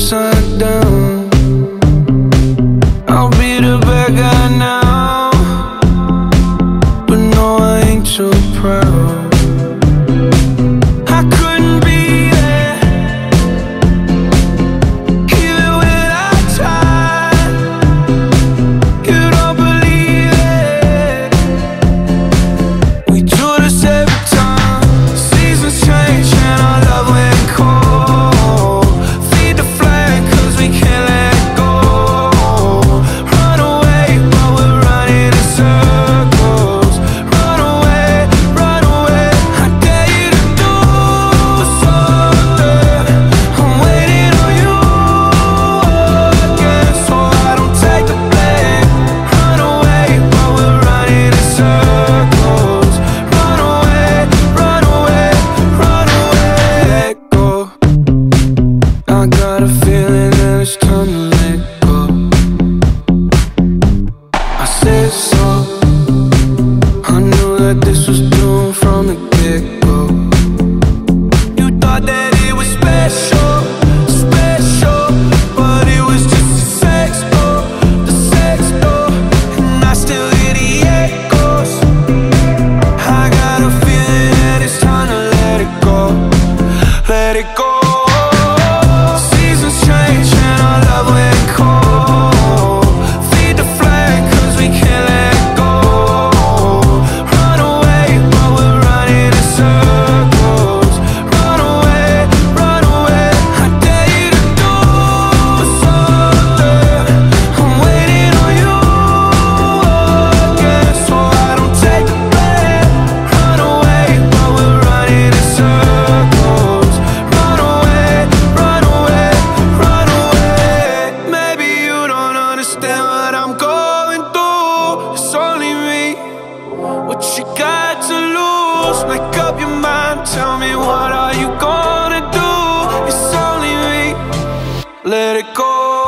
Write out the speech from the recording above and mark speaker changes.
Speaker 1: sun. Make up your mind, tell me what are you gonna do? It's only me, let it go.